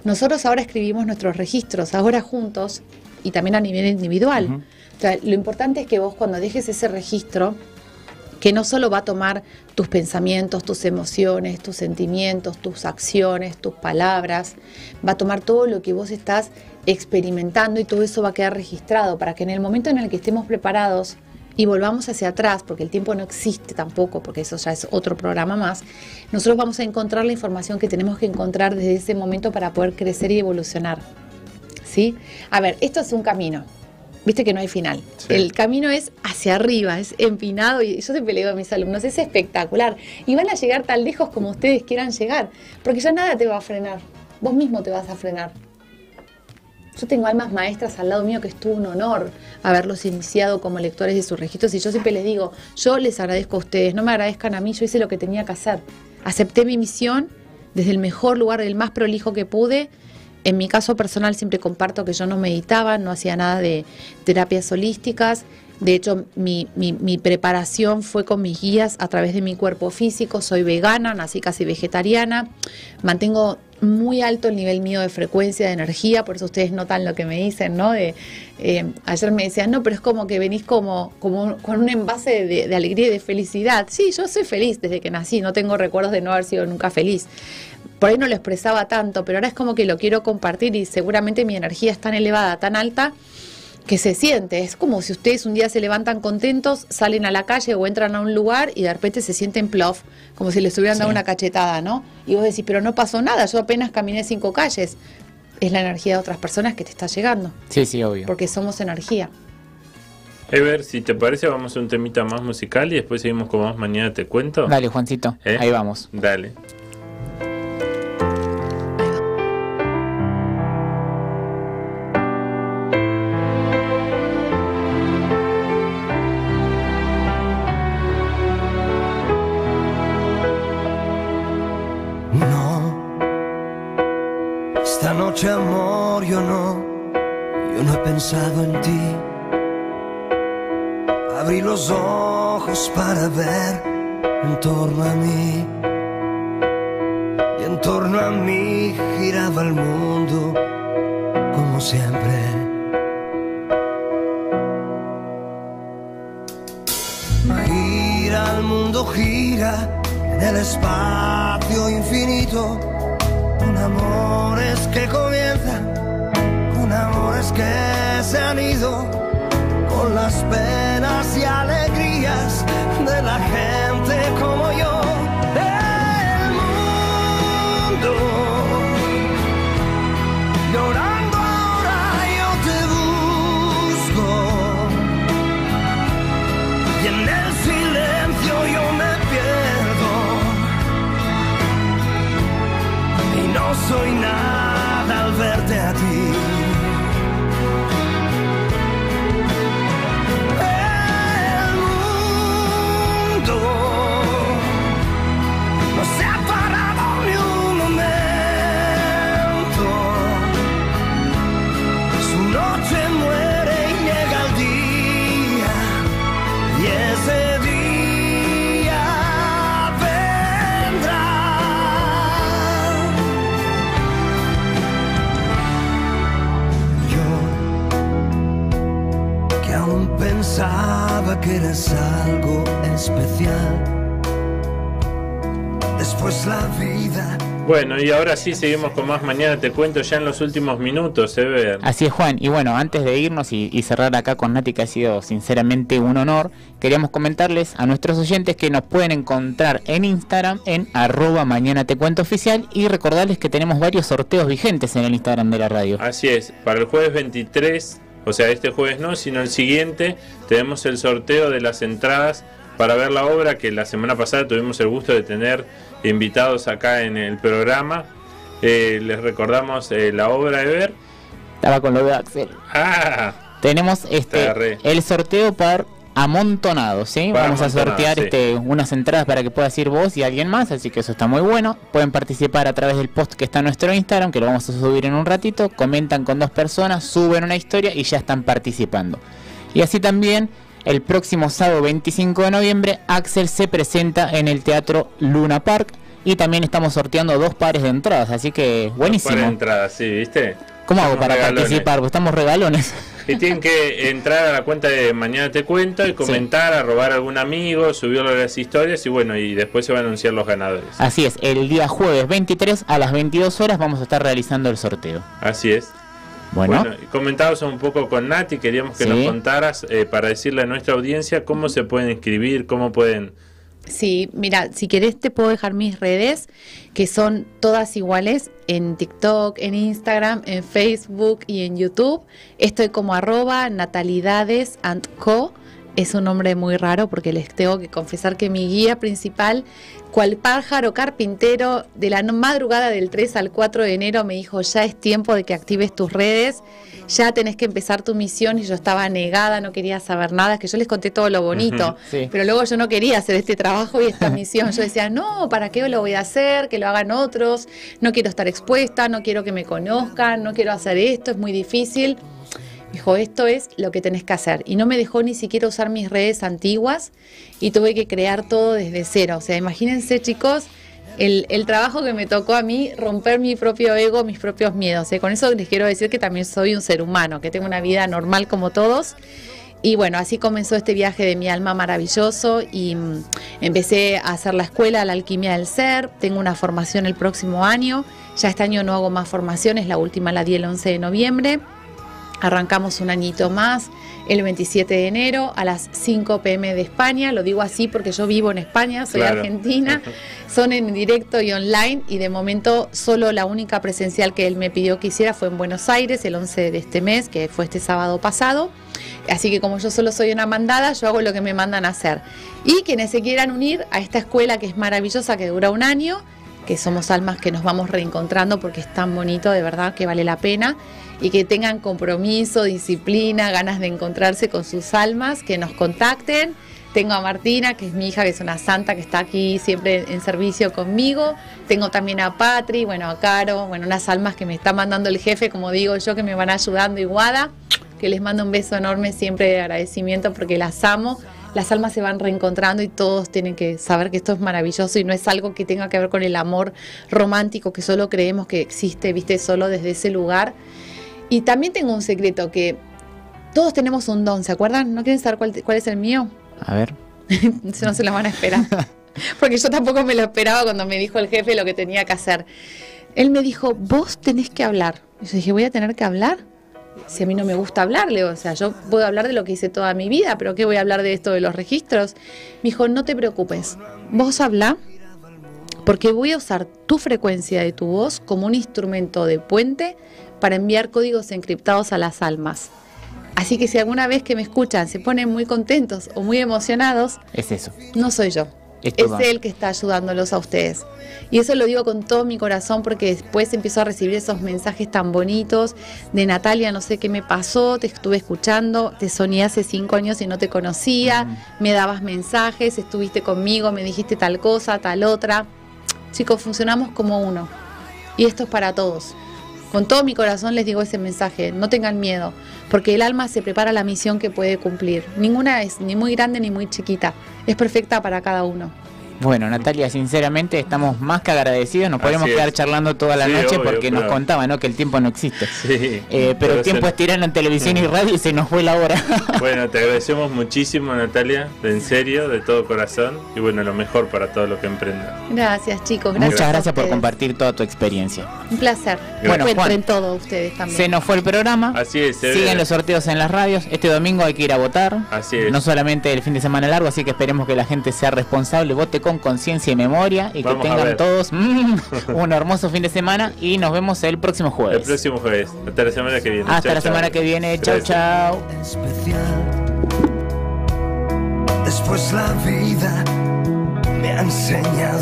Nosotros ahora escribimos nuestros registros, ahora juntos y también a nivel individual. Ujú. O sea, lo importante es que vos cuando dejes ese registro, que no solo va a tomar tus pensamientos, tus emociones, tus sentimientos, tus acciones, tus palabras, va a tomar todo lo que vos estás experimentando y todo eso va a quedar registrado para que en el momento en el que estemos preparados y volvamos hacia atrás, porque el tiempo no existe tampoco, porque eso ya es otro programa más, nosotros vamos a encontrar la información que tenemos que encontrar desde ese momento para poder crecer y evolucionar. ¿Sí? A ver, esto es un camino. Viste que no hay final. Sí. El camino es hacia arriba, es empinado y yo siempre le digo a mis alumnos, es espectacular. Y van a llegar tan lejos como ustedes quieran llegar, porque ya nada te va a frenar. Vos mismo te vas a frenar. Yo tengo almas maestras al lado mío que es todo un honor haberlos iniciado como lectores de sus registros y yo siempre les digo, yo les agradezco a ustedes, no me agradezcan a mí, yo hice lo que tenía que hacer. Acepté mi misión desde el mejor lugar, el más prolijo que pude. En mi caso personal siempre comparto que yo no meditaba, no hacía nada de terapias holísticas. De hecho, mi, preparación fue con mis guías a través de mi cuerpo físico. Soy vegana, nací casi vegetariana. Mantengo muy alto el nivel mío de frecuencia, de energía, por eso ustedes notan lo que me dicen, ¿no? De, eh, ayer me decían, no, pero es como que venís como, como con un envase de, de alegría y de felicidad. Sí, yo soy feliz desde que nací, no tengo recuerdos de no haber sido nunca feliz. Por ahí no lo expresaba tanto, pero ahora es como que lo quiero compartir y seguramente mi energía es tan elevada, tan alta, que se siente. Es como si ustedes un día se levantan contentos, salen a la calle o entran a un lugar y de repente se sienten plof, como si les hubieran dado Sí. una cachetada, ¿no? Y vos decís, pero no pasó nada, yo apenas caminé cinco calles. Es la energía de otras personas que te está llegando, Sí, sí, obvio. porque somos energía. Ever, si te parece, vamos a un temita más musical y después seguimos con más mañana te cuento. Dale, Juancito. ¿Eh? Ahí vamos. Dale. Pensado en ti. Abrí los ojos para ver en torno a mí. Y en torno a mí giraba el mundo como siempre. Gira el mundo, gira en el espacio infinito, con amores que comienzan, con amores que se han ido, con las penas y alegrías de la gente como yo. Que eras algo especial, después la vida. Bueno, y ahora sí seguimos con más mañana te cuento ya en los últimos minutos, Ever. Así es, Juan. Y bueno, antes de irnos y, y cerrar acá con Nati, que ha sido sinceramente un honor, queríamos comentarles a nuestros oyentes que nos pueden encontrar en Instagram en arroba mañana te cuento oficial y recordarles que tenemos varios sorteos vigentes en el Instagram de la radio. Así es, para el jueves 23, o sea, este jueves no, sino el siguiente, tenemos el sorteo de las entradas para ver la obra que la semana pasada tuvimos el gusto de tener invitados acá en el programa. Eh, les recordamos eh, la obra de ver. Estaba con lo de Axel. Ah, Tenemos este el sorteo par amontonado, ¿sí? Vamos a sortear sí. este, unas entradas para que puedas ir vos y alguien más, así que eso está muy bueno. Pueden participar a través del post que está en nuestro Instagram, que lo vamos a subir en un ratito. Comentan con dos personas, suben una historia y ya están participando. Y así también, el próximo sábado 25 de noviembre, Axel se presenta en el Teatro Luna Park. Y también estamos sorteando dos pares de entradas, así que buenísimo. para entradas, sí, ¿viste? ¿Cómo hago para regalones. participar? Pues estamos regalones. Y tienen que entrar a la cuenta de Mañana Te Cuento y comentar, a robar a algún amigo, subirlo a las historias y bueno, y después se van a anunciar los ganadores. Así es, el día jueves 23 a las 22 horas vamos a estar realizando el sorteo. Así es. Bueno, Bueno, comentabas un poco con Nati, queríamos que Sí. nos contaras eh, para decirle a nuestra audiencia cómo se pueden inscribir, cómo pueden... Sí, mira, si querés te puedo dejar mis redes, que son todas iguales en TikTok, en Instagram, en Facebook y en YouTube. Estoy como arroba natalidades and co. Es un nombre muy raro porque les tengo que confesar que mi guía principal, cual pájaro carpintero, de la madrugada del 3 al 4 de enero me dijo, ya es tiempo de que actives tus redes, ya tenés que empezar tu misión y yo estaba negada, no quería saber nada, es que yo les conté todo lo bonito, sí. pero luego yo no quería hacer este trabajo y esta misión. Yo decía, no, ¿para qué lo voy a hacer? Que lo hagan otros. No quiero estar expuesta, no quiero que me conozcan, no quiero hacer esto, es muy difícil. Dijo, esto es lo que tenés que hacer. Y no me dejó ni siquiera usar mis redes antiguas y tuve que crear todo desde cero. O sea, imagínense chicos, el, trabajo que me tocó a mí, romper mi propio ego, mis propios miedos. ¿eh? Con eso les quiero decir que también soy un ser humano, que tengo una vida normal como todos. Y bueno, así comenzó este viaje de mi alma maravilloso y mm, empecé a hacer la escuela, la alquimia del ser. Tengo una formación el próximo año. Ya este año no hago más formaciones, la última la di el 11 de noviembre. Arrancamos un añito más el 27 de enero a las 5 pm de España. Lo digo así porque yo vivo en España, soy Claro. argentina. Son en directo y online y de momento solo la única presencial que él me pidió que hiciera fue en Buenos Aires el 11 de este mes, que fue este sábado pasado. Así que como yo solo soy una mandada, yo hago lo que me mandan a hacer. Y quienes se quieran unir a esta escuela que es maravillosa, que dura un año, que somos almas que nos vamos reencontrando porque es tan bonito, de verdad que vale la pena, y que tengan compromiso, disciplina, ganas de encontrarse con sus almas, que nos contacten. Tengo a Martina, que es mi hija, que es una santa, que está aquí siempre en servicio conmigo. Tengo también a Patri, bueno, a Caro, bueno, unas almas que me está mandando el jefe, como digo yo, que me van ayudando y Guada, que les mando un beso enorme siempre de agradecimiento porque las amo. Las almas se van reencontrando y todos tienen que saber que esto es maravilloso y no es algo que tenga que ver con el amor romántico que solo creemos que existe, viste, solo desde ese lugar. Y también tengo un secreto que todos tenemos un don, ¿se acuerdan? ¿No quieren saber cuál, cuál es el mío? a ver. no se lo van a esperar. Porque yo tampoco me lo esperaba cuando me dijo el jefe lo que tenía que hacer. Él me dijo, vos tenés que hablar. Y yo dije, ¿voy a tener que hablar? Si a mí no me gusta hablarle, o sea, yo puedo hablar de lo que hice toda mi vida, pero ¿qué voy a hablar de esto de los registros? Me dijo, no te preocupes, vos habla, porque voy a usar tu frecuencia de tu voz como un instrumento de puente para enviar códigos encriptados a las almas. Así que si alguna vez que me escuchan se ponen muy contentos o muy emocionados, Es eso. no soy yo. Es él que está ayudándolos a ustedes. Y eso lo digo con todo mi corazón porque después empiezo a recibir esos mensajes tan bonitos de Natalia, no sé qué me pasó, te estuve escuchando, te soñé hace cinco años y no te conocía, me dabas mensajes, estuviste conmigo, me dijiste tal cosa, tal otra. Chicos, funcionamos como uno. Y esto es para todos. Con todo mi corazón les digo ese mensaje, no tengan miedo, porque el alma se prepara la misión que puede cumplir. Ninguna es ni muy grande ni muy chiquita, es perfecta para cada uno. Bueno, Natalia, sinceramente estamos más que agradecidos. Nos podemos quedar charlando toda la Sí, noche obvio, porque nos contaba ¿no? que el tiempo no existe. Sí, Eh, pero el tiempo es tirano en televisión y radio y se nos fue la hora. Bueno, te agradecemos muchísimo, Natalia, de en serio, de todo corazón. Y bueno, lo mejor para todo lo que emprendan. Gracias chicos, gracias. Muchas gracias por compartir toda tu experiencia. Un placer. Bueno, Juan. en todo ustedes también. Se nos fue el programa. Así es, se Siguen ve. los sorteos en las radios. Este domingo hay que ir a votar. Así es. No solamente el fin de semana largo, así que esperemos que la gente sea responsable, vote con conciencia y memoria y Vamos que tengan todos mm, un hermoso fin de semana y nos vemos el próximo El jueves. próximo jueves. Hasta la semana que viene. Hasta Chao, la chao. semana que viene. Chau. especial. Después la vida me ha enseñado.